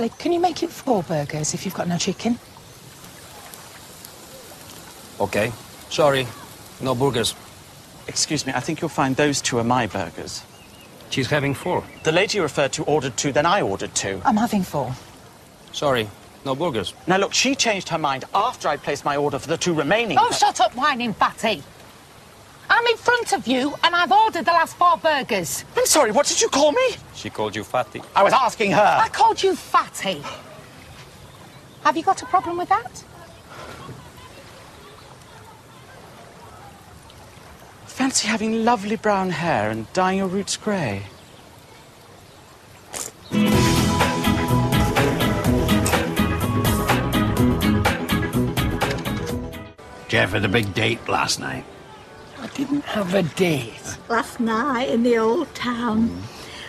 Actually, can you make it four burgers if you've got no chicken? Okay. Sorry. No burgers. Excuse me, I think you'll find those two are my burgers. She's having four. The lady you referred to ordered two, then I ordered two. I'm having four. Sorry. No burgers. Now, look, she changed her mind after I placed my order for the two remaining. Oh, shut up, whining fatty. I'm in front of you, and I've ordered the last four burgers. I'm sorry, what did you call me? She called you fatty. I was asking her. I called you fatty. Have you got a problem with that? Fancy having lovely brown hair and dyeing your roots grey. Geoff had a big date last night. I didn't have a date. Last night in the old town.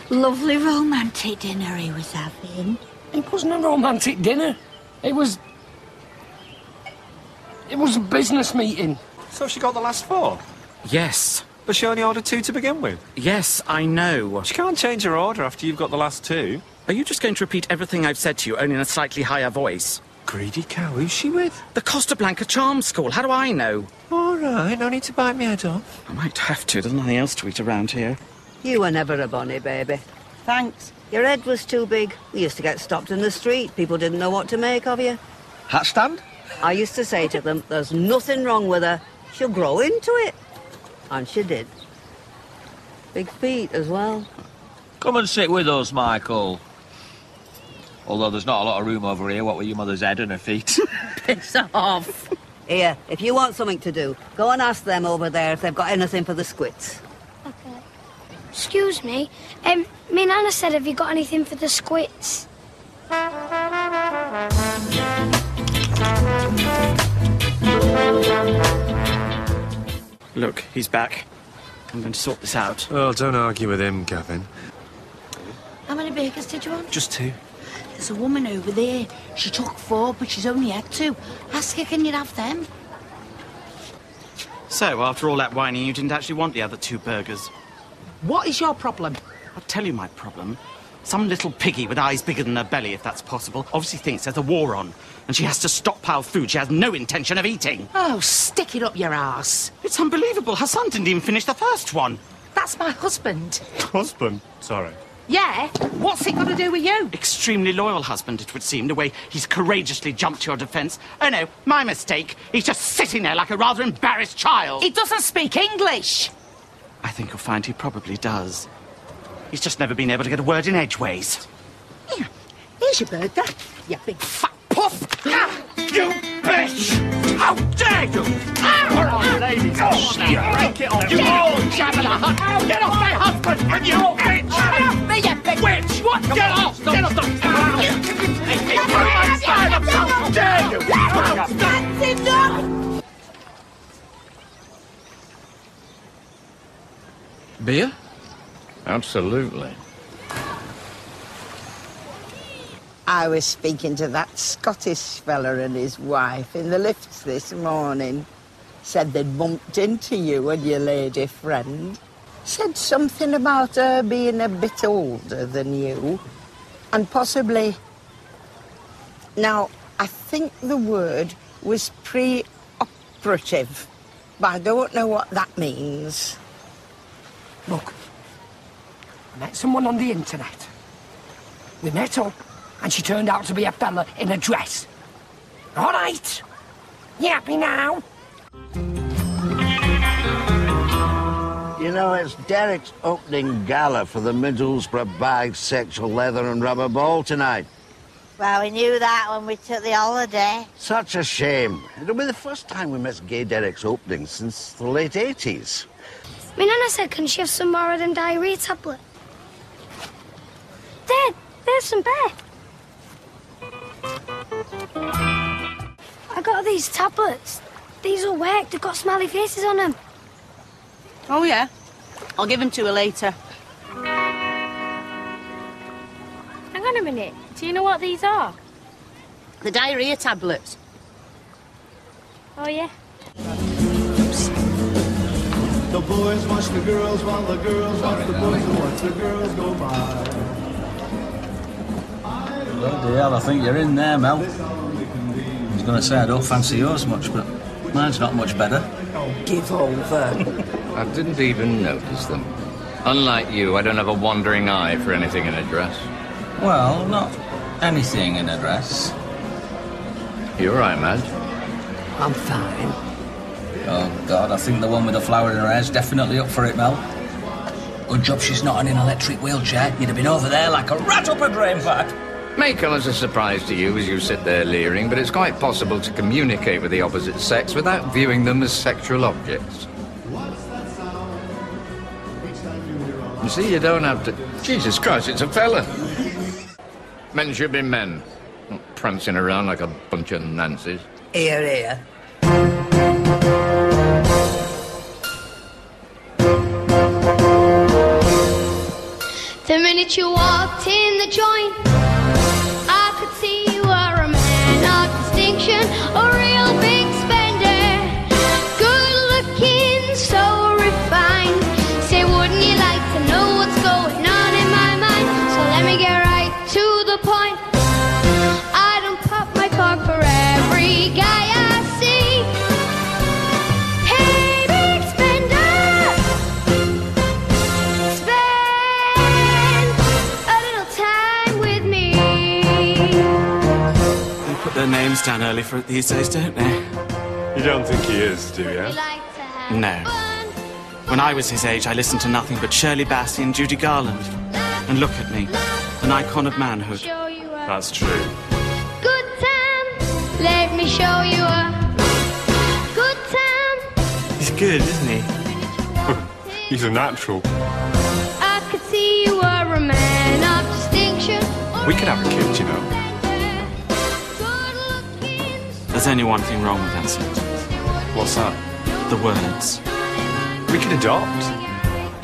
Lovely romantic dinner he was having. It wasn't a romantic dinner. It was. It was a business meeting. So she got the last four? Yes. But she only ordered two to begin with. Yes, I know. She can't change her order after you've got the last two. Are you just going to repeat everything I've said to you, only in a slightly higher voice? Greedy cow, who's she with? The Costa Blanca Charm School. How do I know? All right, no need to bite me head off. I might have to. There's nothing else to eat around here. You were never a bonny baby. Thanks. Your head was too big. We used to get stopped in the street. People didn't know what to make of you. Hat stand? I used to say to them, there's nothing wrong with her. She'll grow into it. And she did. Big feet as well. Come and sit with us, Michael. Although there's not a lot of room over here, what with your mother's head and her feet. Piss off. Here, if you want something to do, go and ask them over there if they've got anything for the squits. Okay. Excuse me. Um, me and Anna said, have you got anything for the squits? Look, he's back. I'm going to sort this out. Oh, don't argue with him, Gavin. How many bakers did you want? Just two. There's a woman over there. She took four, but she's only had two. Ask her, can you have them? So, after all that whining, you didn't actually want the other two burgers. What is your problem? I'll tell you my problem. Some little piggy with eyes bigger than her belly, if that's possible, obviously thinks there's a war on, and she has to stockpile food she has no intention of eating. Oh, stick it up your ass. It's unbelievable. Her son didn't even finish the first one. That's my husband. Husband? Sorry. Yeah? What's it got to do with you? Extremely loyal husband, it would seem, the way he's courageously jumped to your defence. Oh no, my mistake. He's just sitting there like a rather embarrassed child. He doesn't speak English. I think you'll find he probably does. He's just never been able to get a word in edgeways. Here, here's your burger. You big fat puff. Ah, You bitch! How dare you! All right, ladies, break it off. You old Jabba the Hutt! Get off my husband! And you bitch! Get off me, you big Witch! What? Get off! Get off the... How dare you! That's enough! Beer? Absolutely. I was speaking to that Scottish fella and his wife in the lifts this morning. Said they'd bumped into you and your lady friend. Said something about her being a bit older than you. And possibly. Now, I think the word was pre operative. But I don't know what that means. Look, I met someone on the internet. We met up, and she turned out to be a fella in a dress. All right. You happy now? You know, it's Derek's opening gala for the Middlesbrough Bag Sexual Leather and Rubber Ball tonight. Well, we knew that when we took the holiday. Such a shame. It'll be the first time we miss Gay Derek's opening since the late 80s. My nana said, can she have some more of them diarrhea tablet? Dad, there's some bear. I got these tablets. These will work. They've got smiley faces on them. Oh, yeah. I'll give them to her later. Hang on a minute. Do you know what these are? The diarrhea tablets. Oh, yeah. The boys watch the girls while the girls watch the boys and watch the girls go by. Bloody hell, I think you're in there, Mel. I was going to say I don't fancy yours much, but mine's not much better. Give over. I didn't even notice them. Unlike you, I don't have a wandering eye for anything in a dress. Well, not anything in a dress. You all right, Madge? I'm fine. Oh, God, I think the one with the flower in her hair's definitely up for it, Mel. Good job she's not in an electric wheelchair. You'd have been over there like a rat up a drain pipe. May come as a surprise to you as you sit there leering, but it's quite possible to communicate with the opposite sex without viewing them as sexual objects. You see, you don't have to. Jesus Christ, it's a fella. Men should be men, not prancing around like a bunch of Nancy's. Here, here. The minute you walked in the joint, names down early for it these days, don't they? You don't think he is, do you? No. When I was his age, I listened to nothing but Shirley Bassey and Judy Garland. And look at me, an icon of manhood. That's true. Good time. Let me show you a good time. He's good, isn't he? He's a natural. I could see you were a man of distinction. We could have a kid, you know. There's only one thing wrong with that sentence. What's that? The words. We could adopt.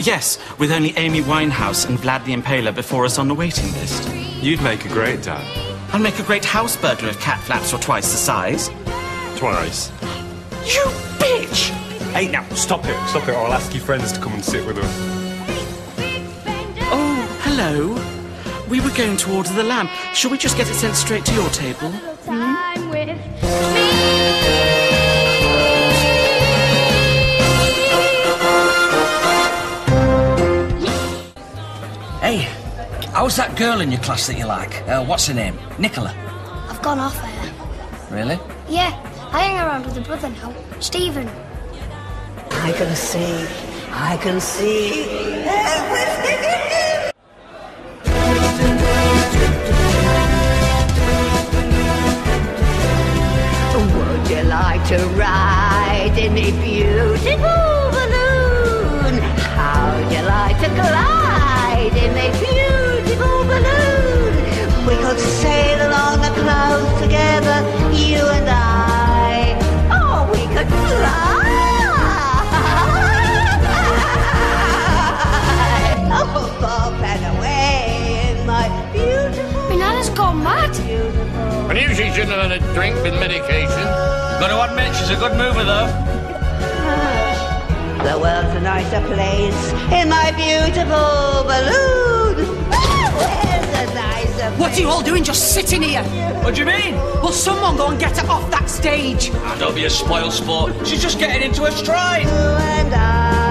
Yes, with only Amy Winehouse and Vlad the Impaler before us on the waiting list. You'd make a great dad. I'll make a great house burglar if cat flaps were twice the size. Twice. You bitch! Hey, now, stop it. Stop it, or I'll ask your friends to come and sit with us. Oh, hello. We were going to order the lamb. Shall we just get it sent straight to your table? Time with Hey, how's that girl in your class that you like? Uh, what's her name? Nicola. I've gone off her. Really? Yeah, I hang around with a brother now, Stephen. I can see. I can see everything. I knew she shouldn't have had a drink with medication. Got to admit, she's a good mover, though. The world's a nicer place in my beautiful balloon. Where's a nicer What are you all doing just sitting here? What do you mean? Will someone go and get her off that stage? Ah, don't be a spoiled sport. She's just getting into her stride. and I?